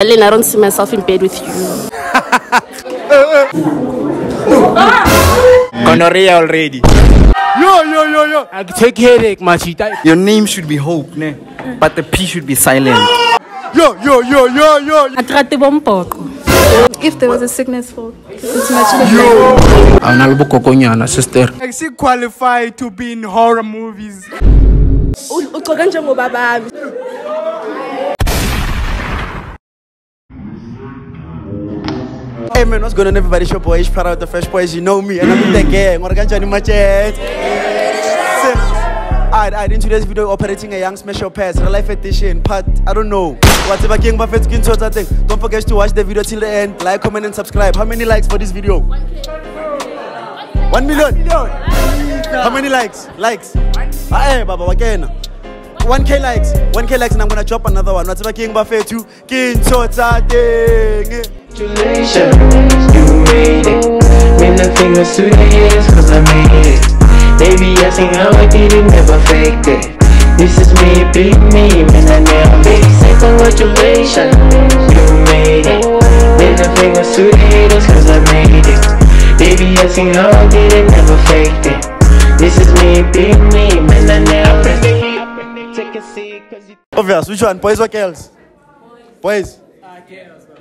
Ellen, I don't see myself in bed with you. Gonorrhea already. Yo, yo, yo, yo. I take headache, machita. Your name should be Hope, ne? But the P should be silent. Yo, yo, yo, yo, yo. Atrate bompoko. If there was a sickness for it's much Awunalo bugogonyana, sister. Like, she qualified to be in horror movies. Ugcoka njengobabami. Hey man, what's going on everybody? It's your boy, Ish Prada with the Fresh Boys. You know me, and I'm in the gang. What can you Alright, alright, in today's video, operating a young special pass, real life edition, part, I don't know. Whatever King Buffett skin shots, I think. Don't forget to watch the video till the end. Like, comment, and subscribe. How many likes for this video? One million. One million. How many likes? Likes. Eh, Baba, again. 1k likes, 1k likes, and I'm gonna drop another one. Whatever King Buffett, you King tota I think. Congratulations, you made it. Middle fingers to the haters, cause I made it. They be asking how I did it, never faked it. This is me, big me, man, I nailed it. Say congratulations, you made it. Middle fingers to the haters, cause I made it. They be asking how I did it, never faked it. This is me, big me, man, I nailed it. Take a seat, cause you Obvious, which one? Boys or girls? Boys?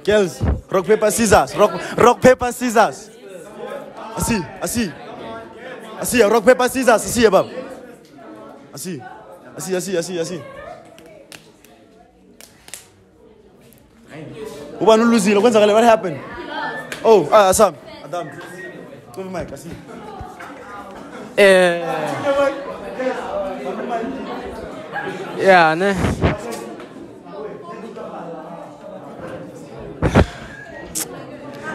Girls. Rock, paper, scissors. Rock, rock, paper, scissors. I see, I see. I see, rock, paper, scissors. I see, above. I see. I see, I see, I see, I see. Ubani uluzile kwenzakale what happened? Oh, ah, Sam. Adam. Give me mic, I see. Eh. Dạ, yeah 네.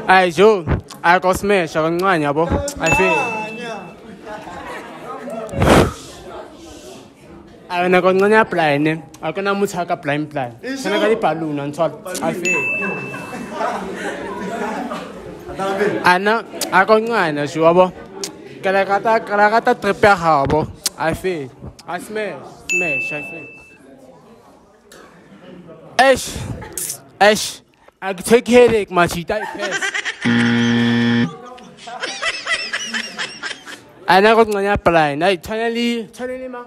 Ai chú, ai có sme sao anh ngoan nhỉ bố? Ai phi? Ai à, nó còn ngoan play nè, à, ai còn muốn chơi cái play play. Sao nó cái palu nó chọn ai phi? Ai à, nó, ai còn ngoan nữa chú bố? Cái này cái ta cái này cái ta trip hả bố? Ai phi? Ai sme? ماشي شايفين ايش ايش I take headache ما شي تاي بس انا قلت انا بلاي ناي تانلي تانلي ما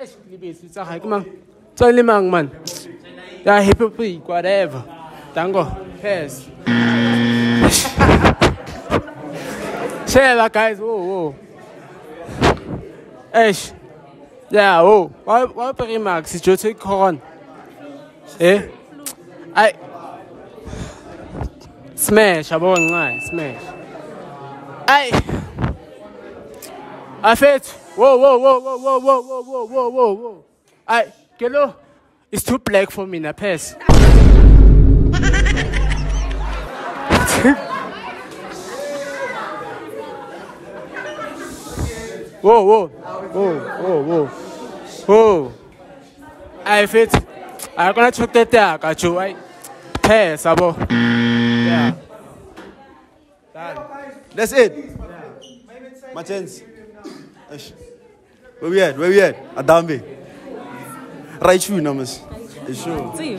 ايش اللي بيسوي صح هيك ما تانلي ما مان يا هيب بي whatever تانغو بس Share that guys, whoa, whoa. Ash. Yeah, oh. Why why pere max jo tse koron. Eh? Ay. Smash, abo ngai, smash. Ay. Afet. Whoa, whoa, whoa, whoa, whoa, whoa, whoa, whoa, whoa, whoa, whoa. Ay, kelo. It's too black for me na pass. Whoa, whoa, whoa, whoa, whoa, whoa. I fit. I'm gonna check that there, got you. I pass, Sabo. Mm. Yeah. Done. That's it. My chance. Where we at? Where we at? Adambe. Right you, numbers. Sure. You.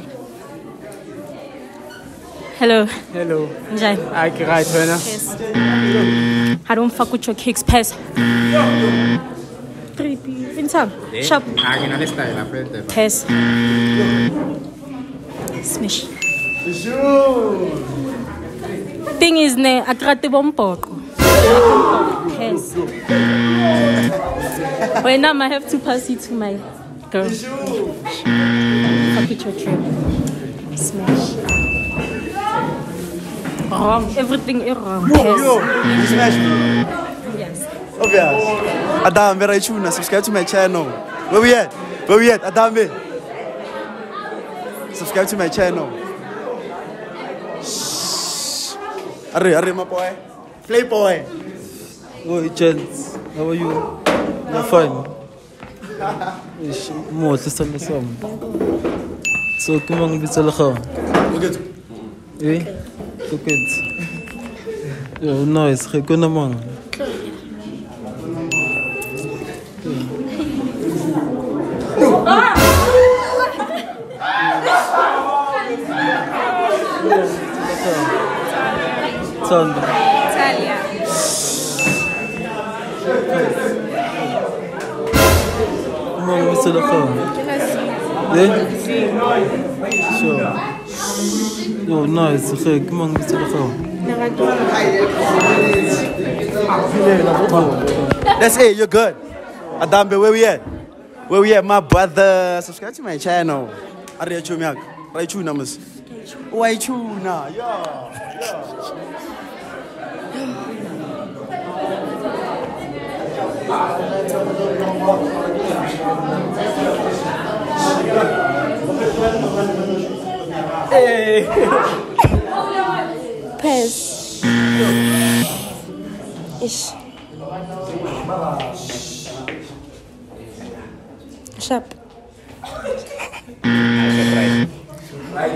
Hello, Hello. Njani? I can write her now. I don't fuck with your kicks. Pass. Three P shop. ¿De? Shop. Ah, que no le está de la frente. test. Yes. Smash. Thing is ne attractive un poco. Yes. Wait, now I have to pass it to my girl. Happy your trip. Smash. Wrong. Everything is wrong. Yo, yo. Smash. Obvious. Adambe, right you now. Subscribe to my channel. Where we at? Where we at? Adambe. Subscribe to my channel. Shh. Hurry, hurry, my boy. Play boy. Oh, gents, how are you? You're fine. Mo tlisa le som. So ke mang bitsa le gago? Look at Eh? Tukets. Yo, nice. Ge ko na mang. Thando. Talia. Uma mabitso la gago. Eh? Sure. Yo, nice. Ge, ke mang mabitso la gago? That's it, you're good. Adambe, where we at? Where we at, my brother? Subscribe to my channel. Aria Chumiak. Raichu namas. Waichuna, yeah. Pez. Ish. Sharp.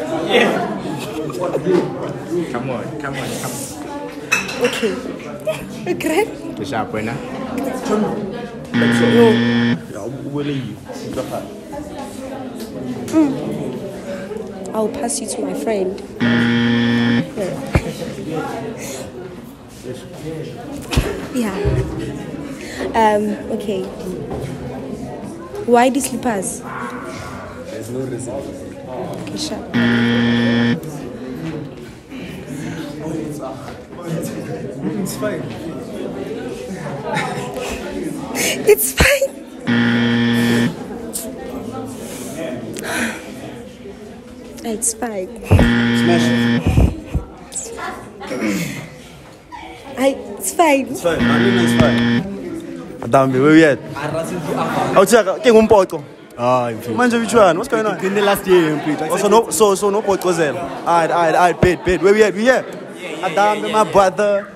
Come on, come on, come on. Okay. Great. on. Sharp, wena. I'll pass you to my friend. Yeah. Um, okay. Why the slippers? There's no reason. Okay, sure. It's fine. It's fine. It's fine. Smash it. I, it's fine. It's fine. I mean, it's fine. Adambe, where we at? Awuthaka ke ngumphoco. Hayi Manje which one? What's going on? In the last year complete. Oh, so no so so no phokozela. Alright, alright, alright, bed, bed. Where we at? We here. Adambe, my brother.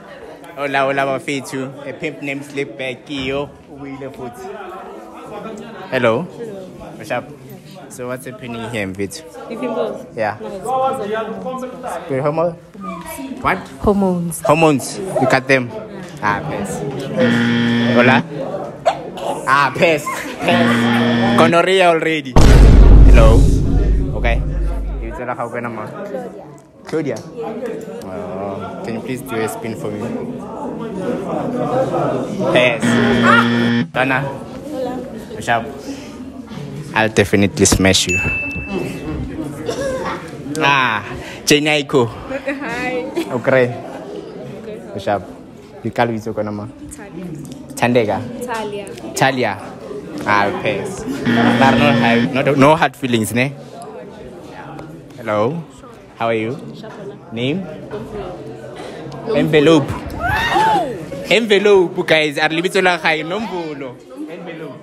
Hola, hola bafethu. A pimp named Slipback Kiyo. Wile futhi. Hello. What's up? So what's happening here, mfethu? Yeah. Good homo? What? Hormones. Hormones. You cut them. Ah, pes. Hola. Ah, pes. Pes. Gonorrhea already. Hello. Okay. You tell her how can I Claudia. Oh, can you please do a spin for me? Pes. Dana. What's up? I'll definitely smash you. Ah, Chenaiko. Hi. Okay. What's up? Likalo itso ka naman. Thandeka. Talia. Talia. I'll pass. Ah, but no, hard- no, no hard feelings, ne? Hello. How are you? Name? Envelope. Envelope, guys. Are libitso la gae nombolo. Envelope.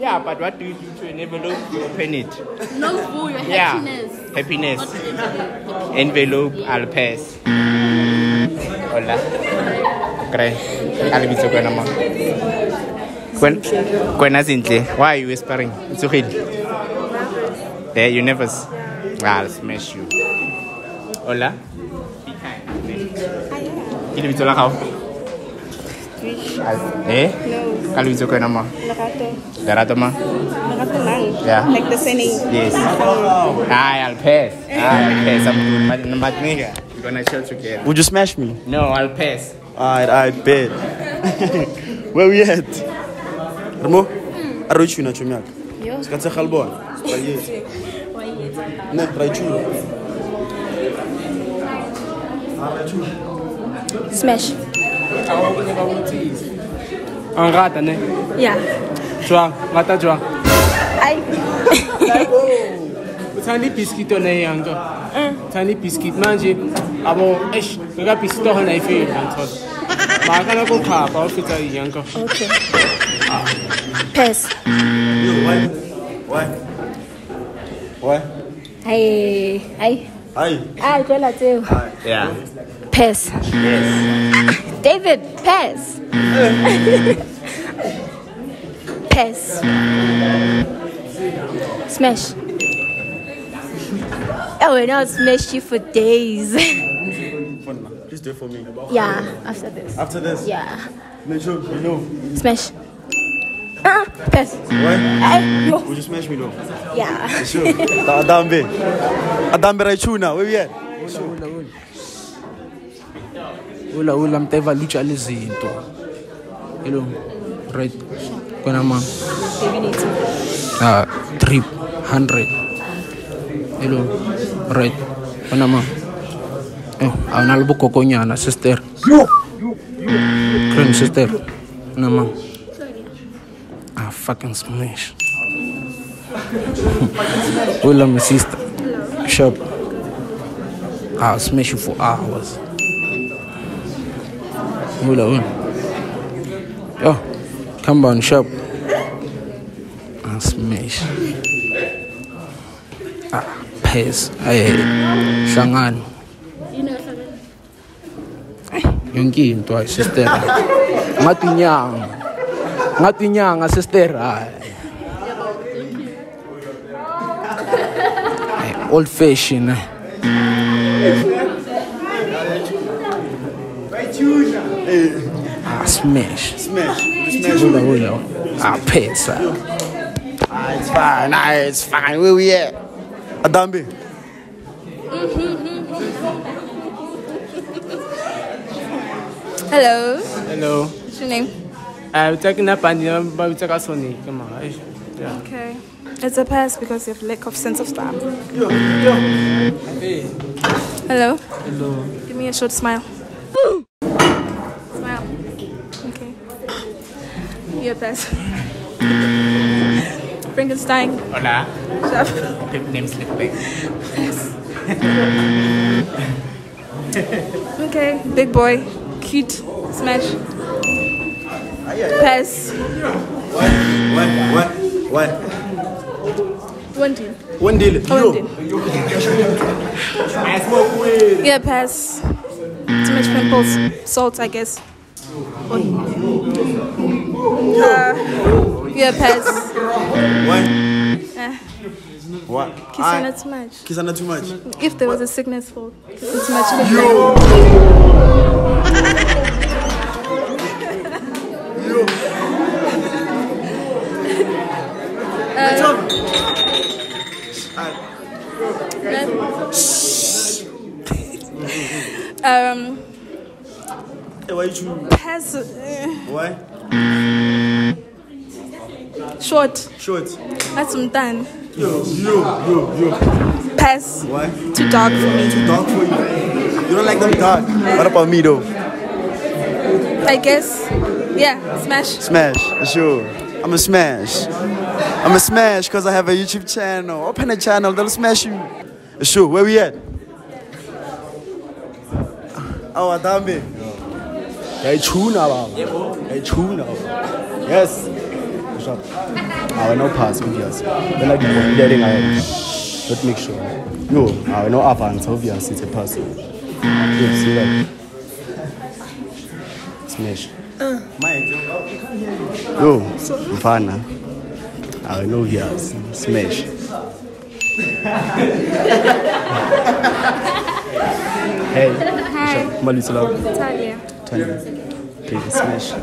Yeah, but what do you do to an envelope? You open it. No fool, your Yeah. happiness. Happiness. Envelope. Envelope, I'll pass. Hola. Kry. Alibitso ka naman. Kwen, kwena zintle. Why are you whispering? It's okay. Yeah, you nervous? I'll smash you. Hola. Be kind. Ke lebitso la gago? Al- Eh? No. Ka lebitso ka naman? Lerato. Lerato ma? Lerato lang. Yeah. Like the surname. Yes. Aye, I'll pass. I'll pass. I'm good. But, but nigga, we're gonna chill together. Would you smash me? No, I'll pass. Alright, alright, bed. Where we at? Remo? Aroichu na chumiak. Yo. Skatse galbon. Spaye. Ne, raichu. Smash. Ang rata ne. Yeah. Jwang, rata jwang. I. Uthanda ibhiskit ona iyanto. Eh. Uthanda ibhiskit manje abo eish ngeka bhiskit hona ifile ngithola. Makana kukhapha ufitha iyanto. Okay. Ah. Pass. Why? Why? Why? Hey. Hey. Hi. Ah, Jola too. Yeah. Pass. David, pass. Eh. pass. Smash. Oh, and I'll smash you for days. Please do it for me. yeah, after this. After this, Yeah. make sure you know. Smash. Pass. Why? Hey, no. Would you smash me though? Yeah. Sure. Da- Adambe. Adambe raichu na. Where we at? ula ula mteva lutsha lezinto hello right kona ma Baby needs ah trip 100 hello right panama eh awana lobo koko nyana sister crane sister panama ah fucking smash ولا my sister shop I'll smash you for hours ولا وين آه كم بان shop I'll smash Pass Ay, hlangano yonke into ay sister ngathi inyanga ngathi inyanga sister old fashion eh. Ah, smash. Smash. Smash. Ula ula. Ah, pesa. Ah, it's fine. Ah, it's fine. Where we at? Adambe. Hello. Hello. What's your name? I'm taking up and you know, take us on it. Come on. Yeah. Okay. It's a pass because you have lack of sense of style. Hello. Hello. Give me a short smile. smile. Okay. You're a pass. Frankenstein. Hola. Name's Lipwig. Yes. okay, big boy, cute, smash. Pass. One, one, one, one. One deal. One deal. Oh, one deal. Yeah, pass. Too much pimples. Salt, I guess. One. Uh, yeah, pass. What? Eh, What? kissing Ah, not too much. Kissing not too much. If there was a sickness for kissing too much. could be- Um, Hey, why you choose? pass. Uh, Why? Short. Short. That's some done. Yo, yo, yo, yo. Pass. Why? Too dark for me. Too dark for you. You don't like them dark. What about me though? I guess. Yeah, smash. Smash. Sure. I'm a smash. I'm a smash because I have a YouTube channel. Open a channel, they'll smash you. Sure. Where we at? Oh, Adambe. They tune aber. They tune aber. Yes. Geschafft. Aber no pass, obvious. Wenn er die Woche wieder den Eier. Wird mich schon. Jo, aber no avance, obvious, it's a pass. Yes, you like. Smash. Jo, mfana. Ne? Aber no obvious, smash. hey, ich hab mal Lüse laut. Italien. Tony, David Smash,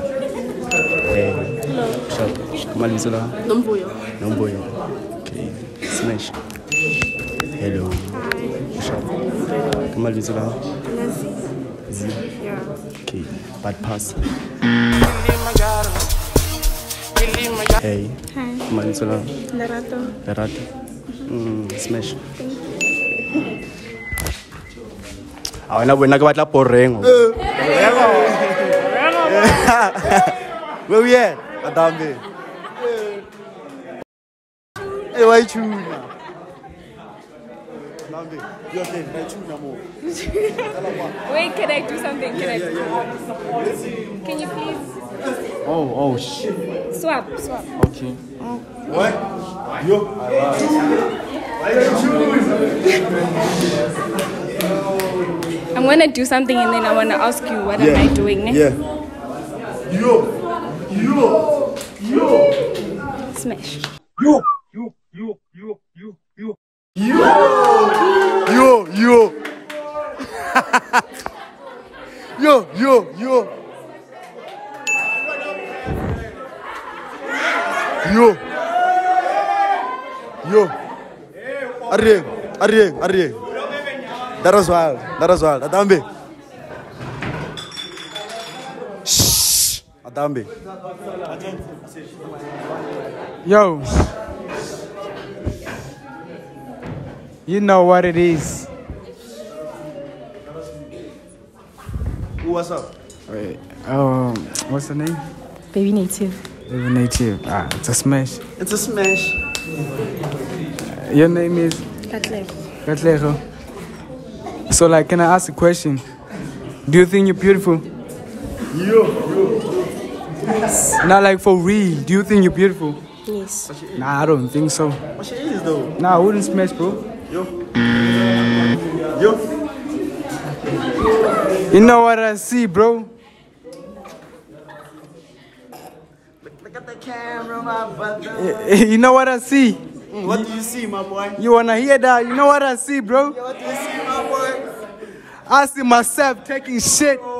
Kumalizula, Nombuyo, Nombuyo, okay, Smash, Hello, Kumalizula, Z, okay, bad pass. Hey, Kumalizula, Lerato, Lerato, mm, Smash. Ahora, buena que va to la porrengo. Where we at? Adambe. Hey, why tuna? Adambe. You okay? Why tuna mo? Wait, can I do something? Can I? Can you please Oh, oh shit. swap? Swap. Okay. What? Yo. I'm gonna do something and then I wanna ask you what am I doing next? Yeah. Yo. Yo. Yo. Smash. Yo. Yo. Yo. Yo. Yo. Yo. Yo. Yo. Yo. Yo. Yo. Yo. Yo. Arieng. Arieng. Arieng. That was wild. That was wild. Adambe. Shh. Adambe. Yo. You know what it is. What's up? Wait, um, what's the name? Baby native. Baby Native. Ah, it's a smash. It's a smash. Your name is Katlego. Katlego. So, like, can I ask a question? Do you think you're beautiful? Not like for real. Do you think you're beautiful? Yes. Nah, I don't think so. What she is though? Nah, I wouldn't smash, bro. Yo. Yo. You know what I see, bro? Look at the camera, my brother. You know what I see? Mm, what do you see, my boy? You wanna hear that? You know what I see, bro? What do you see, my boy? I see myself taking shit. Oh.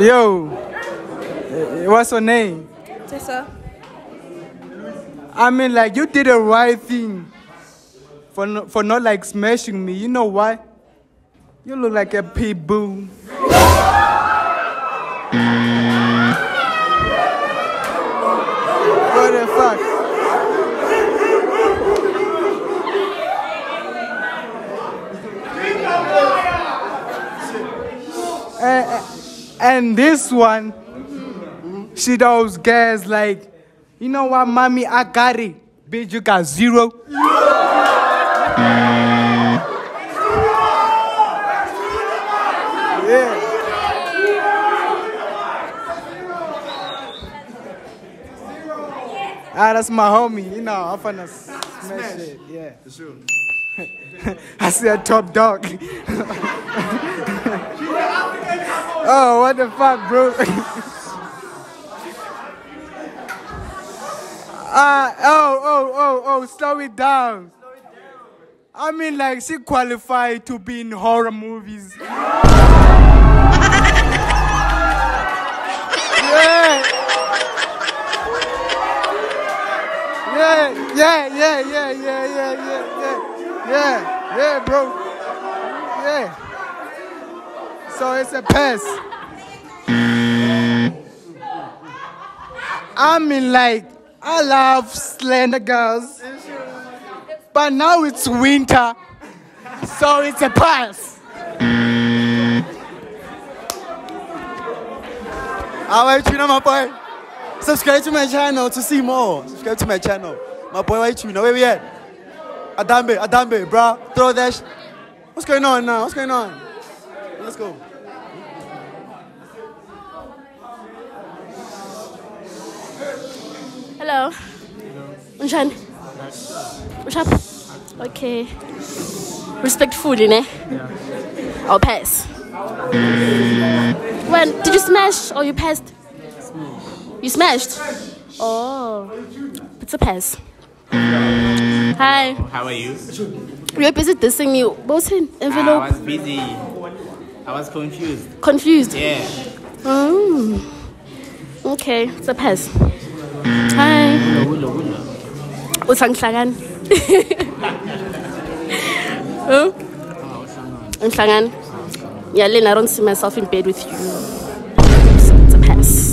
Yo, what's your name? Tessa. I mean, like you did the right thing for no, for not like smashing me. You know why? You look like a pit bull. what the fuck? And, and this one, she those guys like, you know what, mommy, I got it. Bitch, you got zero. Yeah. Ah, that's my homie. You know, I'm finna smash it. Yeah. I see a top dog. oh, what the fuck, bro? Ah, oh, oh, oh, oh, slow it down. I mean, like, she qualified to be in horror movies. Yeah, yeah, yeah, yeah, yeah, yeah, yeah, yeah, yeah, yeah, bro. Yeah. So it's a pass. I mean, like, I love slender girls, but now it's winter, so it's a pass. Alright, tuna, my boy. Subscribe to my channel to see more. Subscribe to my channel. My boy, why tuna? Where we at? Adambe, Adambe, bro. Throw that. What's going on now? What's going on? Let's go. Hello. Unjani? What's up? Okay. Respectfully, ne? Yeah. I'll pass. When did you smash or you passed? You smashed. Oh, it's a pass. Hi. How are you? You're busy dissing me. What's in envelope? I envelope? was busy. I was confused. Confused. Yeah. Mm. Okay, it's a pass. Hi. Usangihlangani? Huh? Oh. Ngihlangani? Yeah, Lynn, I don't see myself in bed with you. So it's a pass.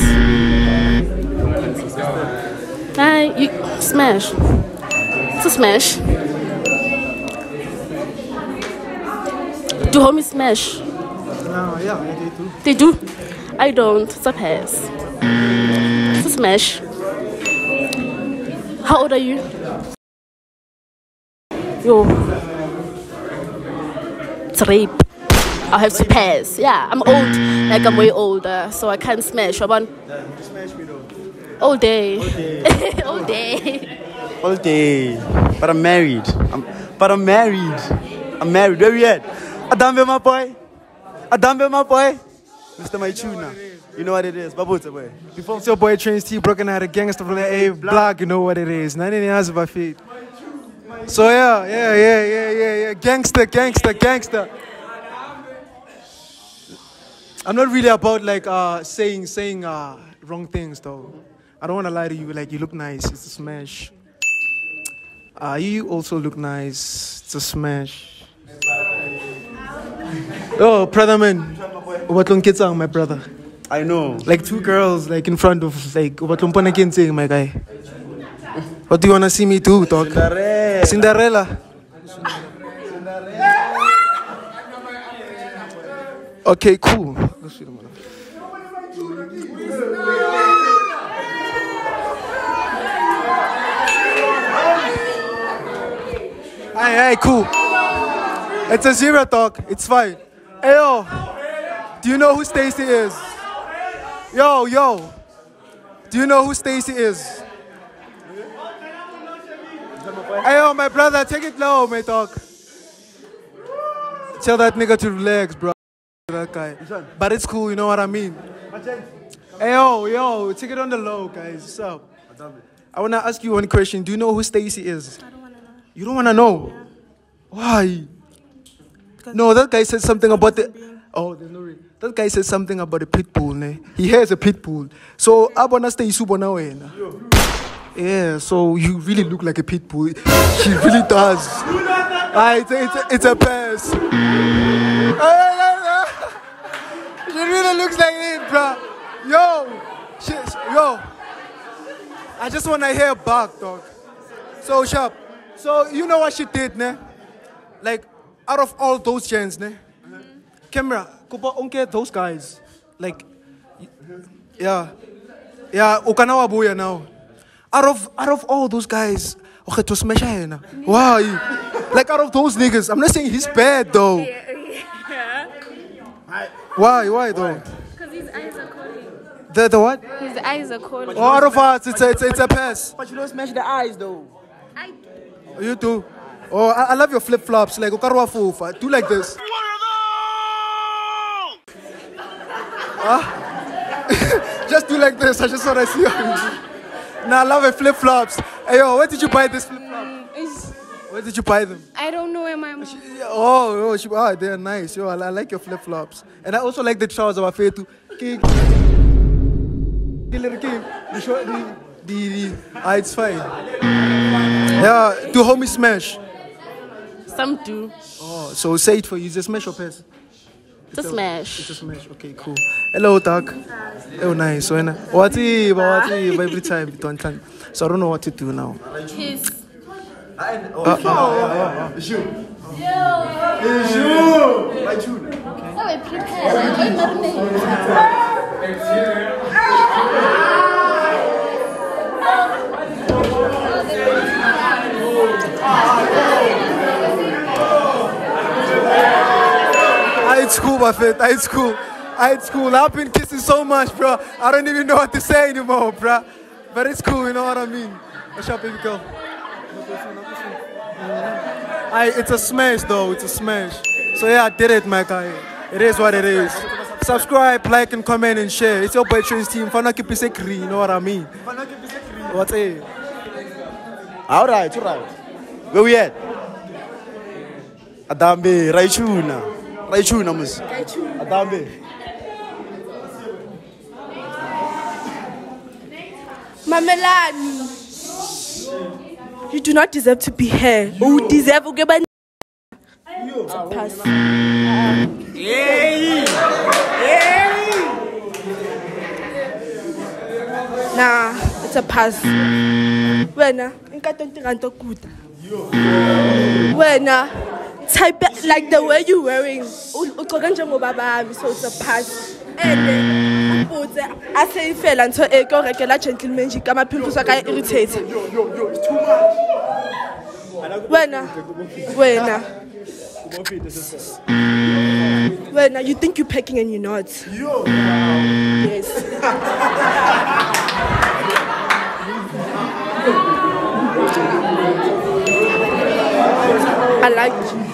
Hi, you smash. It's a smash. Do homies smash? No, yeah, they do. They do. I don't. It's a pass. It's a smash. How old are you? Yo. Rape. I have to pass. Yeah, I'm old. Like I'm way older, so I can't smash. I me though. all day. all day. All day. But I'm married. I'm, but I'm married. I'm married. Where we at? Adambe, my boy. Adambe, my boy. Mr. Maichuna. You know what it is. Babuta, boy. Before it's your boy Trains T, broken out a gangster from the A block, you know what it is. 99 hours of my feet. So yeah, yeah, yeah, yeah, yeah, yeah. Gangster, gangster, gangster. I'm not really about like uh saying saying uh wrong things though. I don't want to lie to you. Like you look nice. It's a smash. Uh, you also look nice. It's a smash. Oh, brother man. What long my brother? I know. Like two girls, like in front of like what lompana kinsing, my guy. What do you wanna see me do, dog? Cinderella. Cinderella. Okay, cool. Let's see the mother- Hey, hey, cool. It's a zero talk. It's fine. Hey, yo. Do you know who Stacy is? Yo, yo. Do you know who Stacy is? Hey, yo, my brother, take it low, my dog. Tell that nigga to relax, bro. That guy. But it's cool, you know what I mean? Hey, yo, yo, take it on the low, guys. What's up? I want to ask you one question. Do you know who Stacy is? I don't want to know. You don't want to know? Why? No, that guy said something about the. Oh, there's no reason. That guy said something about a pit bull, ne? He has a pit bull. So, to stay super now, Yeah, so you really look like a pit bull. She really does. Ah, it's, a, it's, a, it's a pass. She really looks like it, bro. Yo, she, yo. I just want to hear bark, dog. So sharp. So you know what she did, ne? Like out of all those gens, ne? Camera, kupa onke those guys. Like, y- yeah, yeah. Ukanawa buya now. Out of out of all those guys, okay, to smash yena. Why? Like out of those niggas, I'm not saying he's bad though. Why? Why though? Because his eyes are calling. The the what? His eyes are calling. Oh, out of us, it's a it's a, it's a pass. But you don't smash the eyes though. I You too. Oh, I, I love your flip flops. Like ukarwa fufa. Do like this. Ah? just do like this. I just want to see you. Nah, I love your flip flops. Hey yo, where did you buy this flip flop? Where did you buy them? I don't know where my mom. Oh, oh, she, ah, they're nice. Yo, I, I like your flip flops, and I also like the trousers. I feel too. King, little king. The short, the, the, the ah, it's fine. Yeah, do homie smash. Some do. Oh, so say it for you. Is it smash or pass? It's a smash. It's a smash. Okay, cool. Hello, Doc. Oh, nice. So, what's it? What's it? Every time, you plan. so I don't know what to do now. Kiss. Ah, it's cool, my friend. Ah, It's cool. Ah, It's cool. It's cool. I've been kissing so much, bro. I don't even know what to say anymore, bro. But it's cool, you know what I mean? What's up, baby girl? I, it's a smash, though. It's a smash. So, yeah, I did it, my guy. It is what it is. Subscribe, like, and comment, and share. It's your boy Trace Team. Fana Kipisekri, you know what I mean? What's it? All right, all right. Where we at? Adambe, Raichuna. Raichuna, mus. Adambe. Mamelani. You do not deserve to be here. You deserve to get pass. Nah, it's a pass. Wena, inkatonti kanto kuda. Wena, type like the way you're wearing. Ugqoke njengoba bami, so it's a pass. And ubutse aseyifela ntho e ke o rekela gentleman jika amaphilisi ka irritate. Wena, wena. Wena, you think you're packing and you're not. Yes. I like you.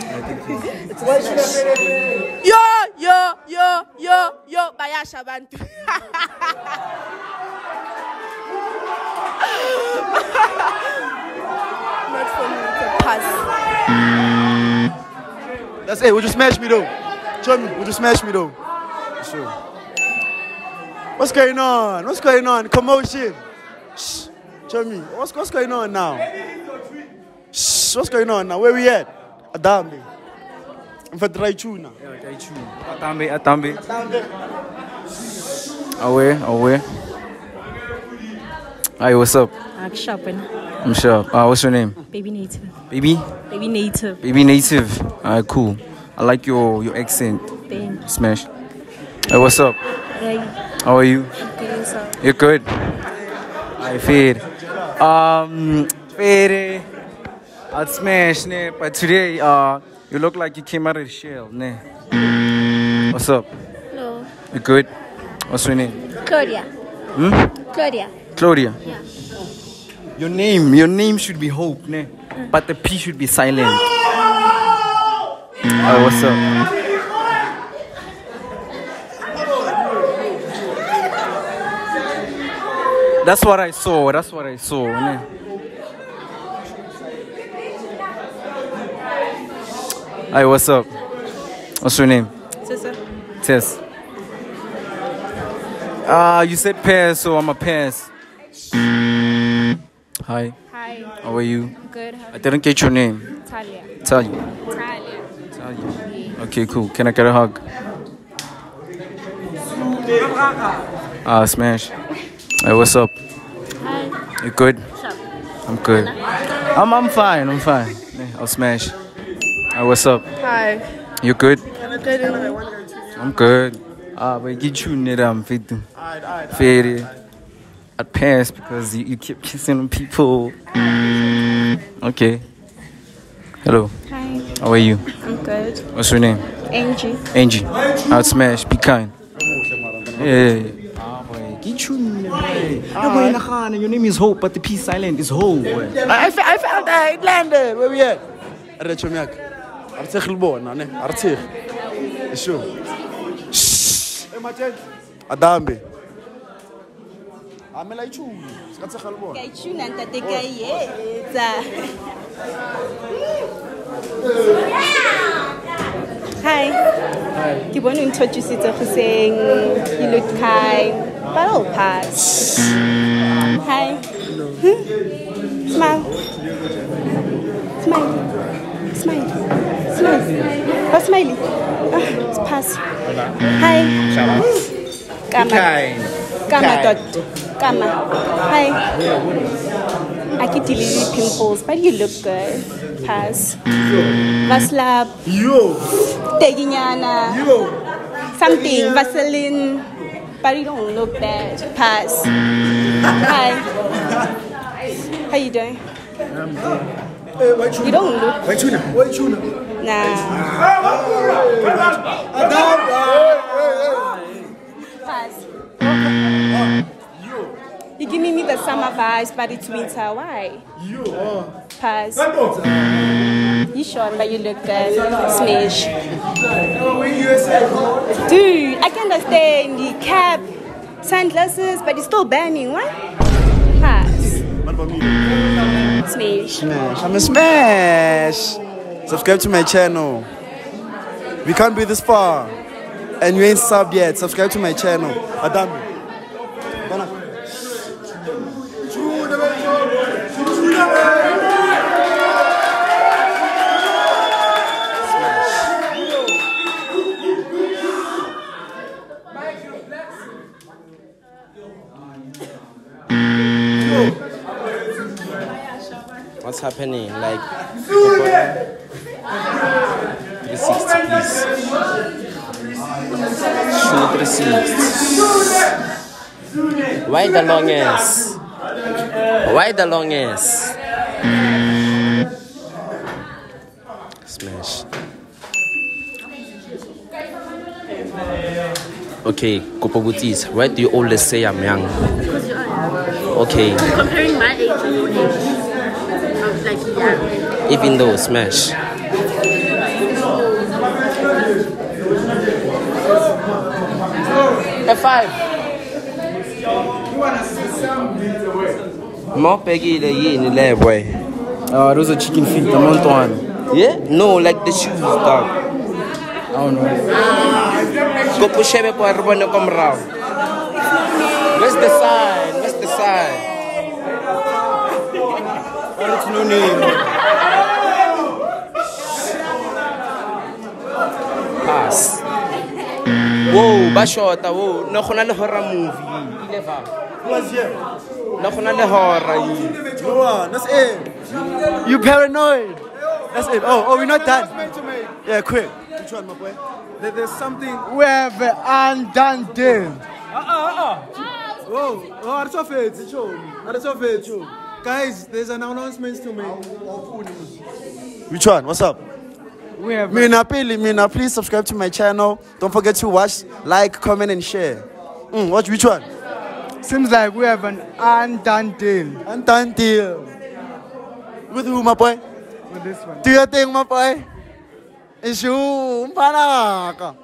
Yo, yo, yo, yo, yo, bayasha bantu. Not for me, a pass. That's it. Would you smash me though? Me. Would you smash me though? Sure. What's going on? What's going on? Commotion. Shh. Me, what's, what's going on now? Shh, what's going on now? Where we at? Adambe. I'm for Traichuna. Atambe, Atambe. Away, away. Hi, what's up? Akushapen. I'm sure. Uh, what's your name? Baby native. Baby? Baby native. Baby native. Alright, cool. I like your your accent. Thanks. Smash. Hey, what's up? Hey. How are you? Okay, so. You're good. I fade. Um, fade. I'd smash, ne? But today, uh, you look like you came out of the shell, ne? What's up? Hello. You good? What's your name? Claudia. Hmm? Claudia. Claudia. Yeah. Your name, your name should be Hope, ne? But the P should be silent. Oh, what's up? That's what I saw. That's what I saw. Hi, what's up? What's your name? Sister. Tess. Ah, you said pass, so I'm a pass. Hi. Hi. How are you? I'm Good. I didn't get your name. Talia. Talia. Talia. Talia. Okay, cool. Can I get a hug? Ah, smash. Hey, what's up? Hi. You good? What's up? I'm good. I'm, I'm fine. I'm fine. I'll smash. Hey, what's up? Hi. You good? Good. I'm good. Ah, but get you near them, fit them. Fade I'd pass because you, you keep kissing on people. Okay. Hello. Hi. How are you? I'm good. What's your name? Angie. Angie. I'd smash. Be kind. Yeah, yeah, yeah. Ah, boy. Get you near boy. boy, Your name is Hope, but the P silent is Hope. I, I, fe- I found that. It landed. Where we at? Arre chomiak. Artsig libona, ne? Artsig. Isho. Shh. Hey, Machel. Adambe. Amela ichulu. Sikatsig libona. Ka itshuna ntate ka etsa. Hi. Ke bone o introducetse Hussein. You look kind. But I'll pass. Hi. Hmm? Smile. Smile. Smile. Smile. Oh, smiley. It's pass. Hi. Kama. Kama dot. Kama. Hi. I can delete pimples, but you look good. Pass. Vaslab. Yo. Teginyana. Yo. Something. Vaseline. But you don't look bad. Pass. Hi. How you doing? Eh, hey, white tuna. You don't look. White tuna. White tuna. Nah. Adambe. Pass. You giving me the summer vibes, but it's winter. Why? You pass. You short, but you look uh, good. Smash. Dude, I can understand the cap, sunglasses, but it's still burning. What? Pass. Smash. Smash. I'm a smash. Subscribe to my channel. We can't be this far. And you ain't subbed yet. Subscribe to my channel. Adambe. Happening? Like, 360, please. Show 360. Why the longest? Why the longest? Smash. Okay, Kopobutis, why do you always say I'm young? Okay, Comparing my age and your age. Even though Smash. F5. Mo pegile yini le boy? Uh, those are chicken feet. I'm on one. Yeah? No, like the shoes, dog. I don't know. Go push it re bone kwa morao. Where's the sign? Where's the sign? It's no name. pass wo ba shota wo ne go na le horror movie ile va here? go na le horror No. That's it. You paranoid. That's it. Oh, oh, we're not done. Yeah, quick. Which one, my boy? There- There's something we have undone deal. Uh-uh, uh-uh, Whoa, oh, that's off it. That's off it. Guys, there's an announcement to make. Which one? What's up? We have Mina Pili, Mina, please subscribe to my channel. Don't forget to watch, like, comment, and share. Mm, what? Which one? Seems like we have an undone deal. Undone deal. With who, my boy? With this one. Do your thing, my boy. It's you, Mpanaka.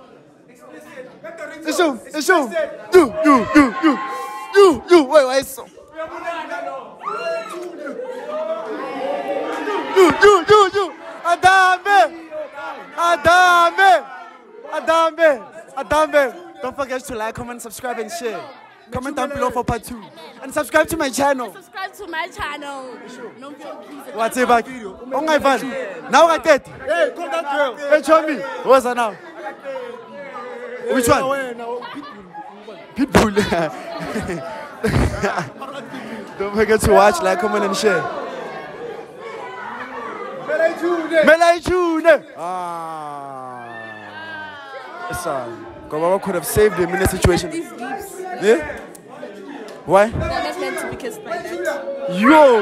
It's you, it's you. You, you, you, you. You, you, wait, wait, so. You, you, you, you. Adame. Adame. Adame. Adame. Don't forget to like, comment, subscribe, and share. Comment down below for part two. And subscribe to my channel. Subscribe to my channel. No please. What's it back? Oh my god. Now I get. Hey, call that girl. Hey, show me. What's that now? Which one? Pitbull. Don't forget to watch, like, comment, and share. Melay June. Ah. Listen, Gobaba could have saved him in a situation. These lips, Yeah? Why? they're not meant to be kissed like that. Yo,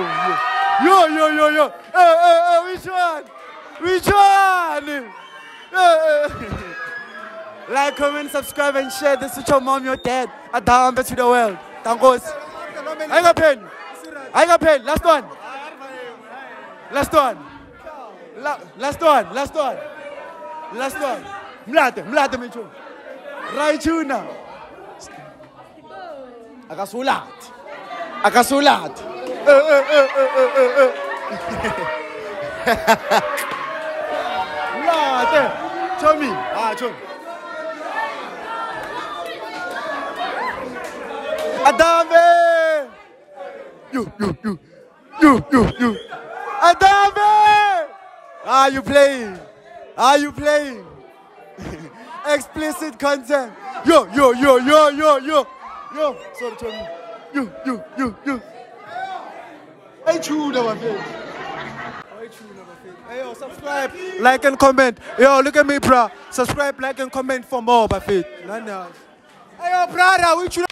yo, yo, yo, yo. Hey, hey, hey, which one? Which one? Hey, eh, eh, hey. Eh. Like, comment, subscribe, and share this with your mom, your dad. Adambe to the world. Thankos. I got pen. I got pen. Last one. Last one. La- last one. Last one. Last one. Mlate, mlate, Michu. Raichuna. Akasulat. Akasulat. Eh, eh, eh, eh, eh, eh, eh. Mlate. Show me. Ah, show me. Adame! You, you, you, you, you, you. Adame! Are you playing? Are you playing? Explicit content. Yo, yo, yo, yo, yo, yo. Yo, sorry, Tony. You, you, you, you. Hey, true, my face. Hey, yo, subscribe, like, and comment. Yo, look at me, bro. Subscribe, like, and comment for more, my. None else. Hey, yo, brother, which you